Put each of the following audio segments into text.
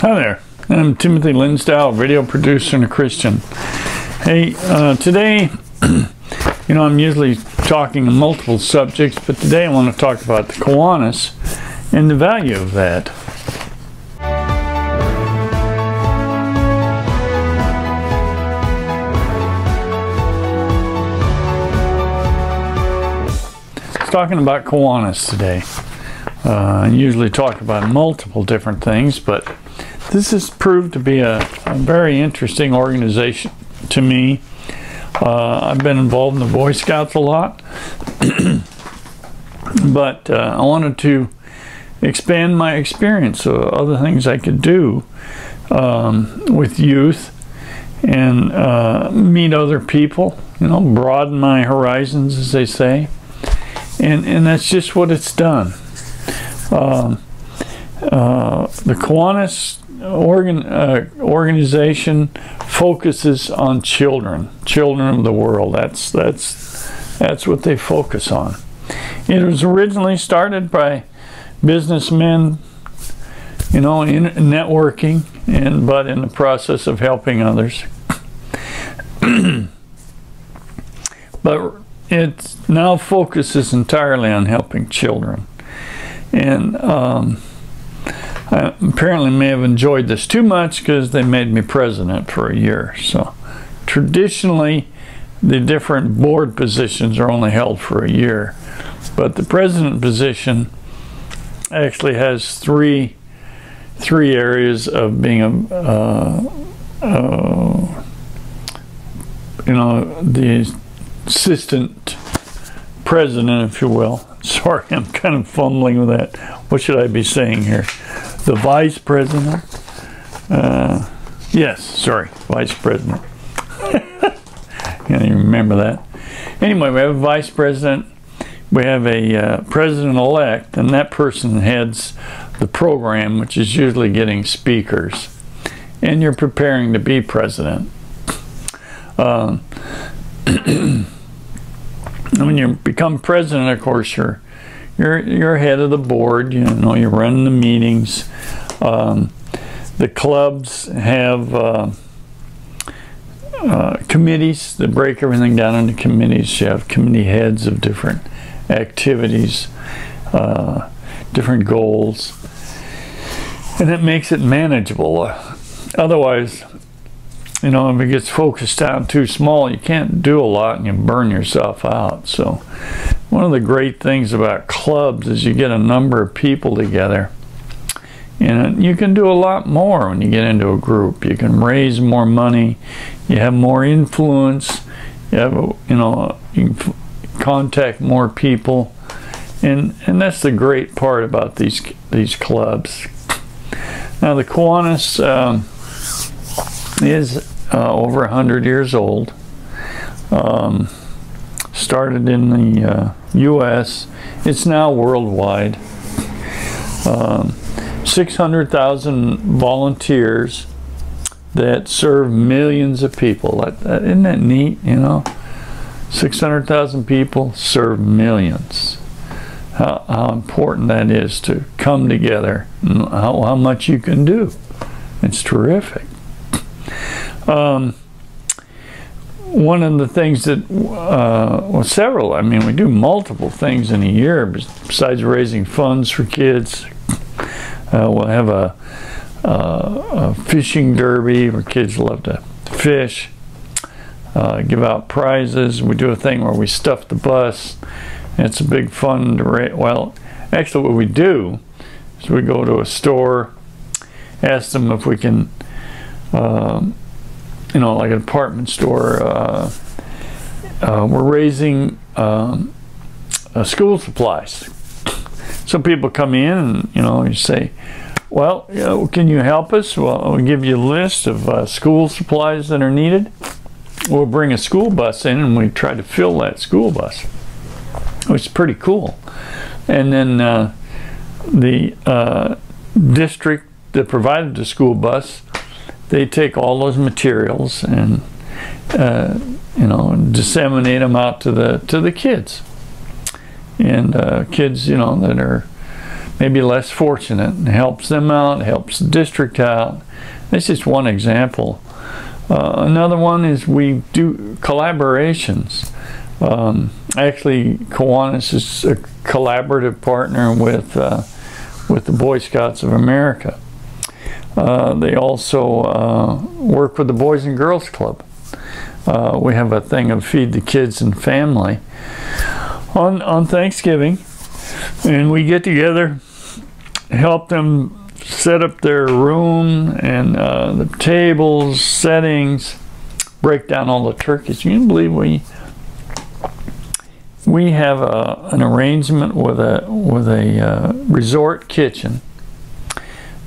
Hi there. I'm Timothy Linsdau, video producer and a Christian. Hey, uh, today, you know, I'm usually talking multiple subjects, but today I want to talk about the Kiwanis and the value of that. talking about Kiwanis today. Uh, I usually talk about multiple different things, but this has proved to be a, a very interesting organization to me. Uh, I've been involved in the Boy Scouts a lot, but uh, I wanted to expand my experience of other things I could do um, with youth and uh, meet other people, you know, broaden my horizons, as they say and and that's just what it's done. Um, uh, the Kiwanis organ, uh, organization focuses on children, children of the world. That's that's that's what they focus on. It was originally started by businessmen, you know, in networking, and but in the process of helping others. but it now focuses entirely on helping children. And um, I apparently may have enjoyed this too much because they made me president for a year. So traditionally, the different board positions are only held for a year. But the president position actually has three three areas of being a uh, uh, you know the assistant president, if you will. Sorry, I'm kind of fumbling with that. What should I be saying here? The vice president? Uh, yes, sorry, vice president. Can't even remember that. Anyway, we have a vice president. We have a uh, president elect, and that person heads the program, which is usually getting speakers. And you're preparing to be president. Uh, when you become president, of course, you're you're you're head of the board. You know, you're running the meetings. Um, the clubs have uh, uh, committees that break everything down into committees. You have committee heads of different activities, uh, different goals, and it makes it manageable. otherwise, you know, if it gets focused down too small, you can't do a lot and you burn yourself out. So, one of the great things about clubs is you get a number of people together. And you can do a lot more when you get into a group. You can raise more money, you have more influence, you have, you know, you can contact more people. And, and that's the great part about these these clubs. Now the Kiwanis um, is uh, over 100 years old. Um, started in the uh, U.S. It's now worldwide. Um, 600,000 volunteers that serve millions of people. That, that, isn't that neat, you know? 600,000 people serve millions. How, how, important that is to come together how, how much you can do. It's terrific. Um, one of the things that, uh, well, several, I mean, we do multiple things in a year besides raising funds for kids. Uh, we'll have a, a, fishing derby where kids love to fish, uh, give out prizes. We do a thing where we stuff the bus. It's a big fun to. Well, actually, what we do is we go to a store, ask them if we can. Um, you know, like a department store. Uh, uh, we're raising um, uh, school supplies. Some people come in and, you know, you say, well, you know, can you help us? Well, we'll give you a list of uh, school supplies that are needed. We'll bring a school bus in and we try to fill that school bus, which is pretty cool. And then uh, the uh, district that provided the school bus they take all those materials and uh, you know disseminate them out to the to the kids and uh, kids you know that are maybe less fortunate and helps them out, helps the district out. That's just one example. Uh, another one is we do collaborations. Um, actually, Kiwanis is a collaborative partner with uh, with the Boy Scouts of America. Uh, they also uh, work with the Boys and Girls Club. Uh, we have a thing of feed the kids and family on on Thanksgiving, and we get together, help them set up their room and uh, the tables, settings, break down all the turkeys. You Can believe we we have a, an arrangement with a with a uh, resort kitchen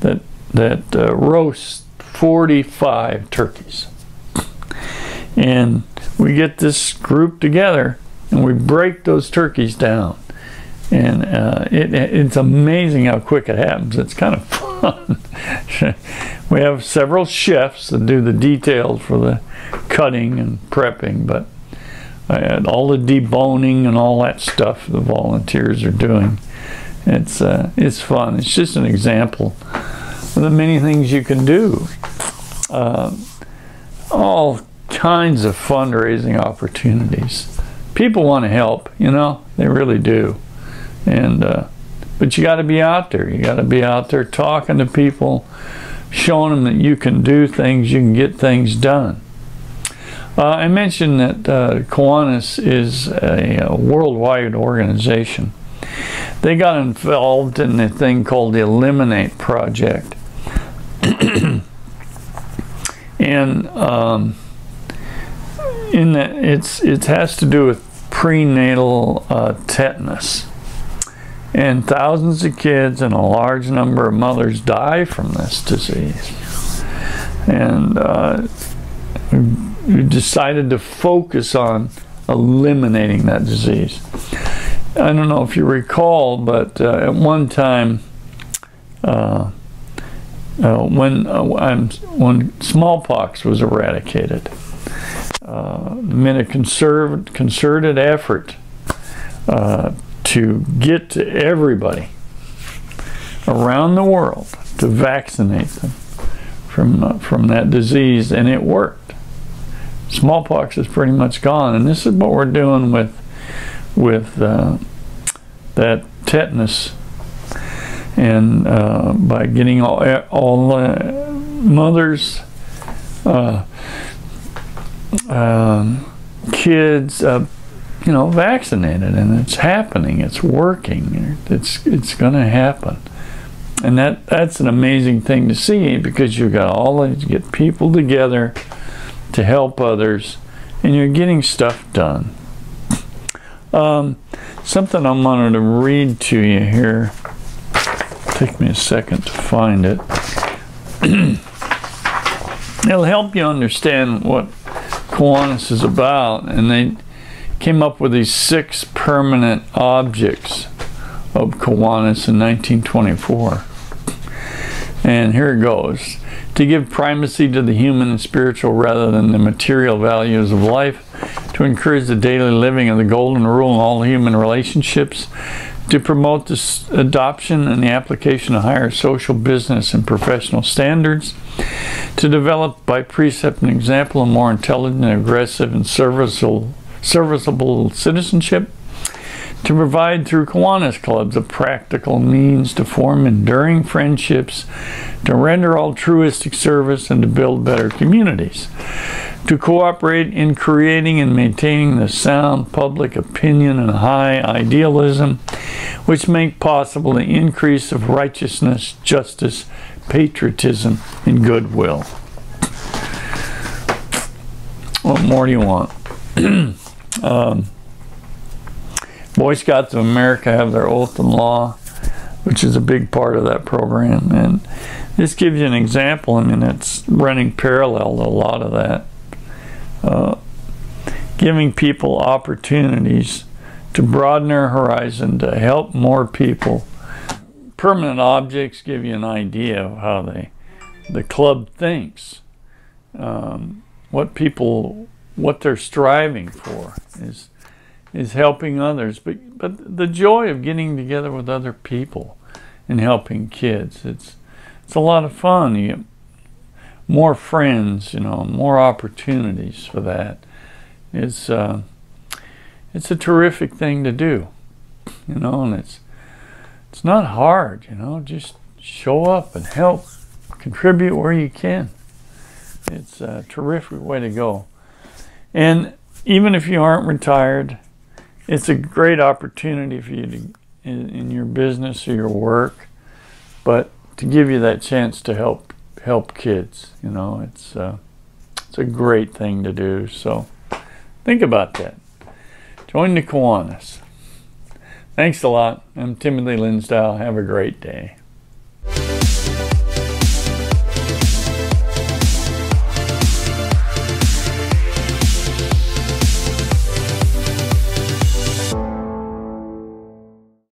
that that uh, roasts 45 turkeys, and we get this group together and we break those turkeys down. And uh, it, it's amazing how quick it happens. It's kind of fun. we have several chefs that do the details for the cutting and prepping, but and all the deboning and all that stuff the volunteers are doing. It's uh, it's fun. It's just an example the many things you can do. Uh, all kinds of fundraising opportunities. People want to help, you know, they really do. And uh, but you got to be out there. You got to be out there talking to people, showing them that you can do things, you can get things done. Uh, I mentioned that uh, Kiwanis is a, a, worldwide organization. They got involved in a thing called the Eliminate Project. and um, in that it's it has to do with prenatal uh, tetanus. And thousands of kids and a large number of mothers die from this disease. And uh, we decided to focus on eliminating that disease. I don't know if you recall, but uh, at one time, uh, uh, when uh, when smallpox was eradicated, uh, made a conserved, concerted effort uh, to get to everybody around the world to vaccinate them from uh, from that disease, and it worked smallpox is pretty much gone. And this is what we're doing with with uh, that tetanus, and uh, by getting all all uh, mothers, uh, um, kids, uh, you know, vaccinated, and it's happening. It's working. It's it's going to happen. And that, that's an amazing thing to see because you've got all these get people together to help others, and you're getting stuff done. Um, something I wanted to read to you here. Take me a second to find it. It'll help you understand what Kiwanis is about, and they came up with these six permanent objects of Kiwanis in 1924. And here it goes to give primacy to the human and spiritual rather than the material values of life, to encourage the daily living of the golden rule in all human relationships, to promote the adoption and the application of higher social, business, and professional standards, to develop by precept and example a more intelligent, aggressive, and serviceable, serviceable citizenship, to provide through Kiwanis clubs a practical means to form enduring friendships, to render altruistic service, and to build better communities. To cooperate in creating and maintaining the sound public opinion and high idealism, which make possible the increase of righteousness, justice, patriotism, and goodwill. What more do you want? um, Boy Scouts of America have their oath and law, which is a big part of that program. And this gives you an example. I mean, it's running parallel to a lot of that. Uh, giving people opportunities to broaden their horizon, to help more people. Permanent objects give you an idea of how they, the club thinks. Um, what people, what they're striving for is is helping others, but but the joy of getting together with other people and helping kids. It's it's a lot of fun. You get more friends, you know, more opportunities for that. It's uh, it's a terrific thing to do, you know, and it's it's not hard, you know. Just show up and help, contribute where you can. It's a terrific way to go. And even if you aren't retired, it's a great opportunity for you to in, in your business or your work, but to give you that chance to help help kids. You know, it's uh, it's a great thing to do. So think about that. Join the Kiwanis. Thanks a lot. I'm Timothy Linsdau. Have a great day.